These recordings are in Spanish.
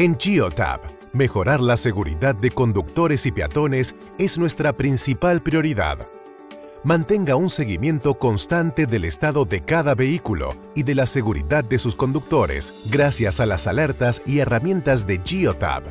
En Geotab, mejorar la seguridad de conductores y peatones es nuestra principal prioridad. Mantenga un seguimiento constante del estado de cada vehículo y de la seguridad de sus conductores gracias a las alertas y herramientas de Geotab,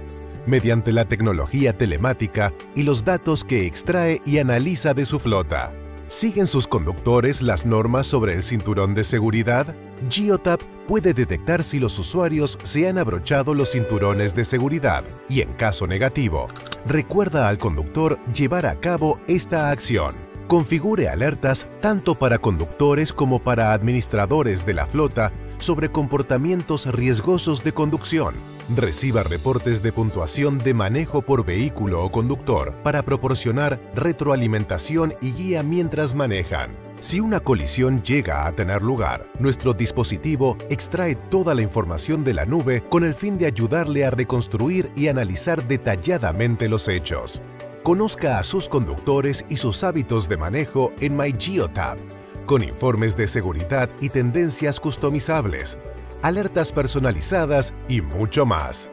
mediante la tecnología telemática y los datos que extrae y analiza de su flota. ¿Siguen sus conductores las normas sobre el cinturón de seguridad? Geotab puede detectar si los usuarios se han abrochado los cinturones de seguridad y, en caso negativo, recuerda al conductor llevar a cabo esta acción. Configure alertas tanto para conductores como para administradores de la flota sobre comportamientos riesgosos de conducción. Reciba reportes de puntuación de manejo por vehículo o conductor para proporcionar retroalimentación y guía mientras manejan. Si una colisión llega a tener lugar, nuestro dispositivo extrae toda la información de la nube con el fin de ayudarle a reconstruir y analizar detalladamente los hechos. Conozca a sus conductores y sus hábitos de manejo en MyGeotab, con informes de seguridad y tendencias customizables, alertas personalizadas y mucho más.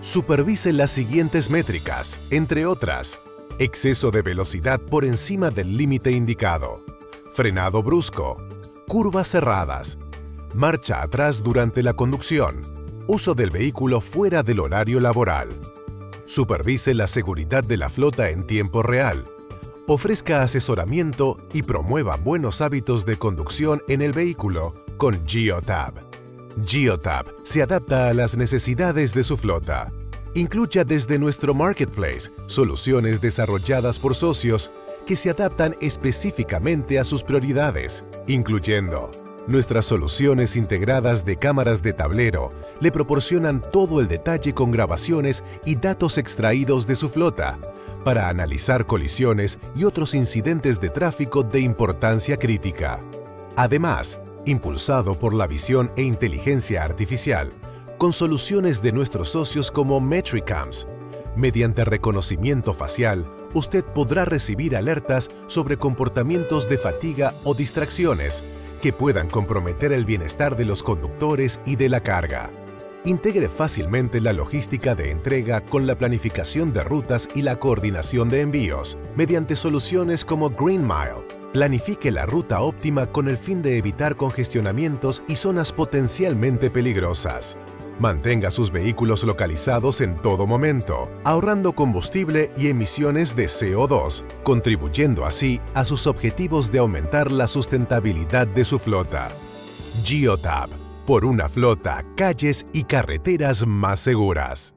Supervise las siguientes métricas, entre otras, exceso de velocidad por encima del límite indicado, frenado brusco, curvas cerradas, marcha atrás durante la conducción, uso del vehículo fuera del horario laboral. Supervise la seguridad de la flota en tiempo real. Ofrezca asesoramiento y promueva buenos hábitos de conducción en el vehículo con Geotab. Geotab se adapta a las necesidades de su flota. Incluya desde nuestro marketplace soluciones desarrolladas por socios que se adaptan específicamente a sus prioridades, incluyendo Nuestras soluciones integradas de cámaras de tablero le proporcionan todo el detalle con grabaciones y datos extraídos de su flota para analizar colisiones y otros incidentes de tráfico de importancia crítica. Además, impulsado por la visión e inteligencia artificial, con soluciones de nuestros socios como Metricams, mediante reconocimiento facial, usted podrá recibir alertas sobre comportamientos de fatiga o distracciones que puedan comprometer el bienestar de los conductores y de la carga. Integre fácilmente la logística de entrega con la planificación de rutas y la coordinación de envíos mediante soluciones como Green Mile. Planifique la ruta óptima con el fin de evitar congestionamientos y zonas potencialmente peligrosas. Mantenga sus vehículos localizados en todo momento, ahorrando combustible y emisiones de CO2, contribuyendo así a sus objetivos de aumentar la sustentabilidad de su flota. Geotab, por una flota, calles y carreteras más seguras.